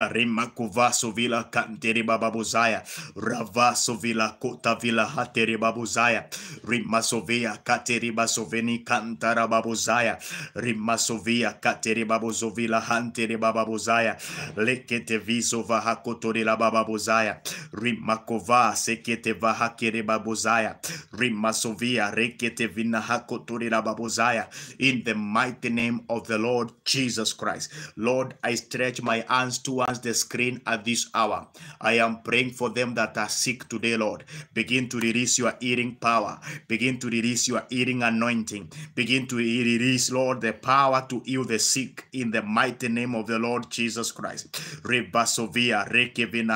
Rimakuvaso vila kanteri bababuzaya. Ravaso vila kota vila hateri babuzaya. Rimasovia kateri basoveni kantara babuzaya. Rimasovia kateri babuzovila hanteri bababuzaya. Lekete viso vahakotori la bababuzaya. Rimakova sekete vahakere babuzaya. Rimasovia rekete vina hakotori la babuzaya. In the mighty name of the Lord Jesus Christ. Lord, I stretch my hands towards the screen at this hour. I am praying for them that are sick today, Lord. Begin to release your healing power. Begin to release your healing anointing. Begin to release, Lord, the power to heal the sick in the mighty name of the Lord Jesus Christ.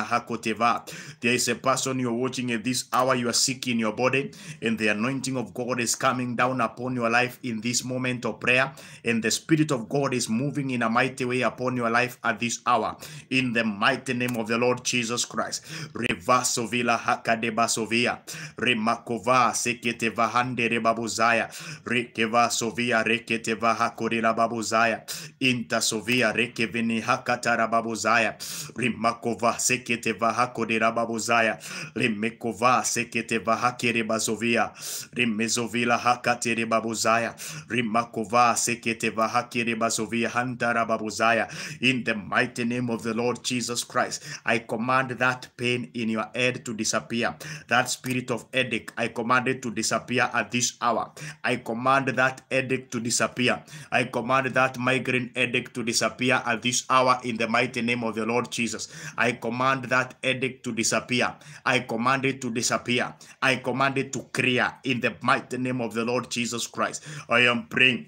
Hakoteva. There is a person you're watching at this hour, you are sick in your body, and the anointing of God is coming down upon your life in this moment of prayer, and the Spirit of God is moving in a mighty way upon your life at this hour in the mighty name of the Lord Jesus Christ. Revasovila hakadebasovia. Remakova sekete vahande rebabuzaya. Rekeva sovia rekete vahakorila babuzaya. Inta sovia rekevini hakatara babuzaya. Rimakova sekete vahakorila babuzaya. Rimekova sekete vahakere bazovia. Rimezovila hakatere babuzaya. Rimakova sekete vahakere bazovia hantara babuzaya. In the mighty name of the Lord Jesus Christ, I command that pain in your head to disappear. That spirit of headache, I command it to disappear at this hour. I command that headache to disappear. I command that migraine headache to disappear at this hour in the mighty name of the Lord Jesus. I command that headache to disappear. I command it to disappear. I command it to clear in the mighty name of the Lord Jesus Christ. I am praying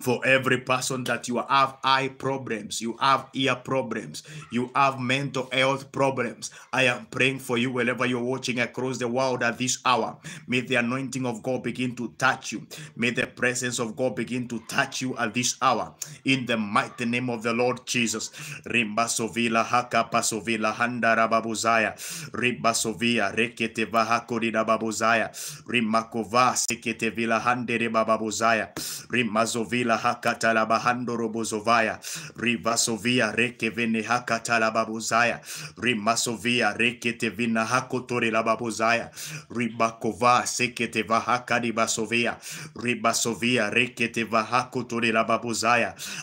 for every person that you have eye problems, you have ear problems, you have mental health problems. I am praying for you wherever you're watching across the world at this hour. May the anointing of God begin to touch you. May the presence of God begin to touch you at this hour. In the mighty name of the Lord Jesus. Rimba sovila haka pasovila handa rababuzaya. Rimba sovia rekete vahakorida babuzaya. Rimakova sekete vila hande rebababuzaya. Rimazovila bahando robozovaya. Rivasovia hakatala babuzaya. Rimasovia rekete vina hakotore la. Ribakova basovia. Ribasovia rekete vahakotore la.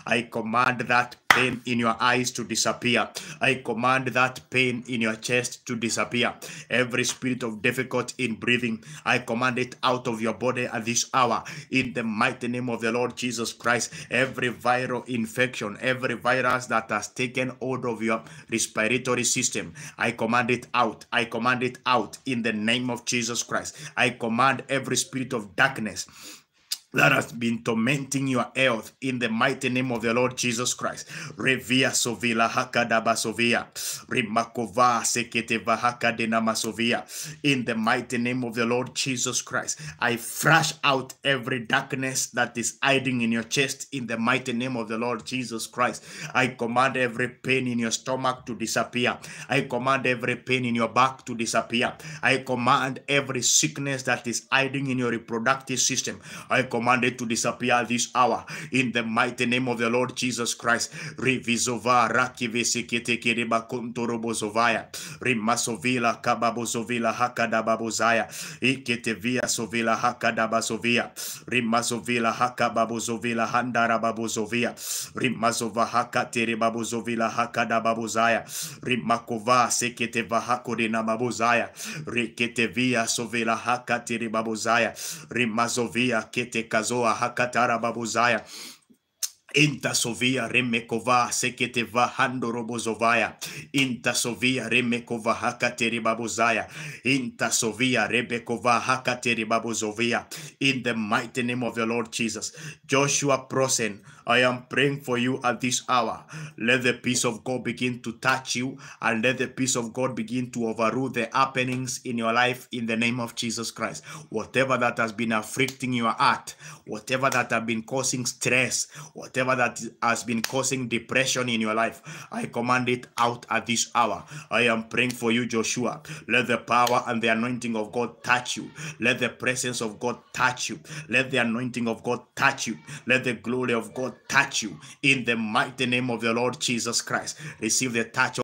I command that pain in your eyes to disappear. I command that pain in your chest to disappear. Every spirit of difficulty in breathing, I command it out of your body at this hour. In the mighty name of the Lord Jesus Christ, every viral infection, every virus that has taken hold of your respiratory system, I command it out. I command it out in the name of Jesus Christ. I command every spirit of darkness that has been tormenting your health in the mighty name of the Lord Jesus Christ. Revia sovila hakadaba sovia. Rimakova seketeva hakadena sovia. In the mighty name of the Lord Jesus Christ, I flush out every darkness that is hiding in your chest in the mighty name of the Lord Jesus Christ. I command every pain in your stomach to disappear. I command every pain in your back to disappear. I command every sickness that is hiding in your reproductive system. I command it to disappear this hour in the mighty name of the Lord Jesus Christ. Rivizova rakivesikete kiriba kuntorobozovaya. Rimasovila kababozovila hakadababozaya. Iketevia sovila hakadabazovia. Rimazovila hakababozovila handarababozovia. Rimazova hakateribabozovila hakadababozaya. Rimakova seketeva hakorina babozaya. Riketevia sovila hakateribabozaya. Rimazovia kete kazoa hakatara babuzaya. Inta sovia remekova seketeva hando robozovaya. Inta sovia remekova hakateri babuzaya. Inta sovia rebekova hakateri babuzovia. In the mighty name of the Lord Jesus. Joshua Prosen, I am praying for you at this hour. Let the peace of God begin to touch you and let the peace of God begin to overrule the happenings in your life in the name of Jesus Christ. Whatever that has been afflicting your heart, whatever that have been causing stress, whatever that has been causing depression in your life, I command it out at this hour. I am praying for you, Joshua. Let the power and the anointing of God touch you. Let the presence of God touch you. Let the anointing of God touch you. Let the glory of God touch you in the mighty name of the Lord Jesus Christ. Receive the touch